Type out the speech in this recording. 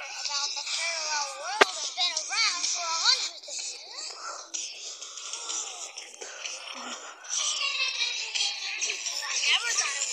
about the parallel world that's been around for a hundred years. I never thought it